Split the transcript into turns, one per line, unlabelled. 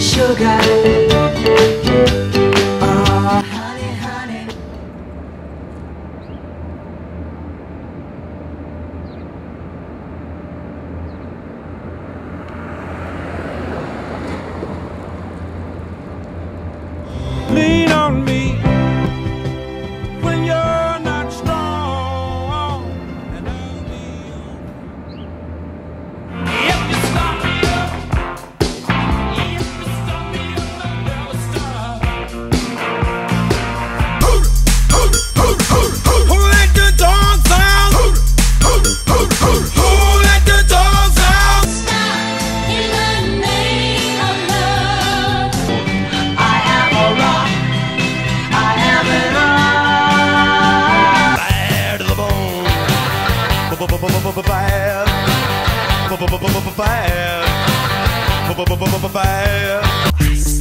sugar.
Bad. Bad. Bad.